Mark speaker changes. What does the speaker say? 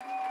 Speaker 1: you.